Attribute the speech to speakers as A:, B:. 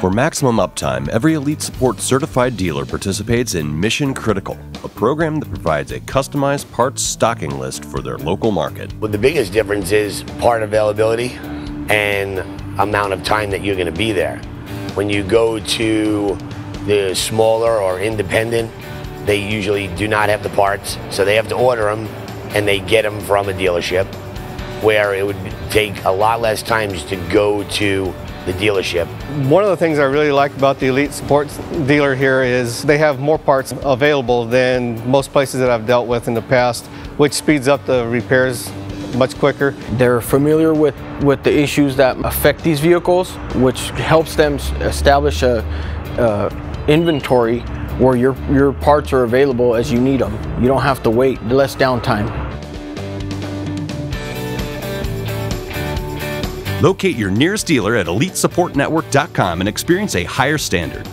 A: For maximum uptime, every Elite Support certified dealer participates in Mission Critical, a program that provides a customized parts stocking list for their local market.
B: Well, the biggest difference is part availability and amount of time that you're going to be there. When you go to the smaller or independent, they usually do not have the parts, so they have to order them and they get them from a dealership where it would take a lot less time just to go to the dealership.
C: One of the things I really like about the Elite Support dealer here is they have more parts available than most places that I've dealt with in the past, which speeds up the repairs much quicker.
D: They're familiar with, with the issues that affect these vehicles, which helps them establish a, a inventory where your, your parts are available as you need them. You don't have to wait, less downtime.
A: Locate your nearest dealer at EliteSupportNetwork.com and experience a higher standard.